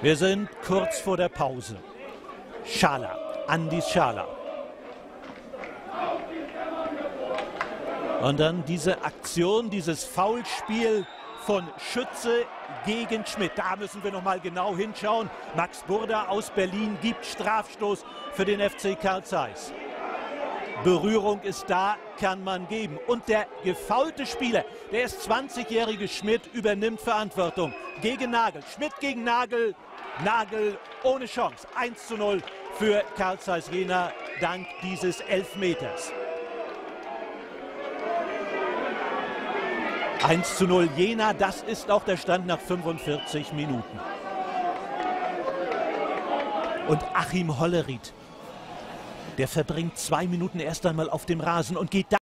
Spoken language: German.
Wir sind kurz vor der Pause. Schala, Andis Schala. Und dann diese Aktion, dieses Foulspiel von Schütze gegen Schmidt. Da müssen wir noch mal genau hinschauen. Max Burda aus Berlin gibt Strafstoß für den FC Karl Zeiss. Berührung ist da, kann man geben. Und der gefaulte Spieler, der ist 20-jährige Schmidt, übernimmt Verantwortung gegen Nagel. Schmidt gegen Nagel, Nagel ohne Chance. 1 zu 0 für Karl Zeiss Jena dank dieses Elfmeters. 1 zu 0 Jena, das ist auch der Stand nach 45 Minuten. Und Achim Hollerith, der verbringt zwei Minuten erst einmal auf dem Rasen und geht dann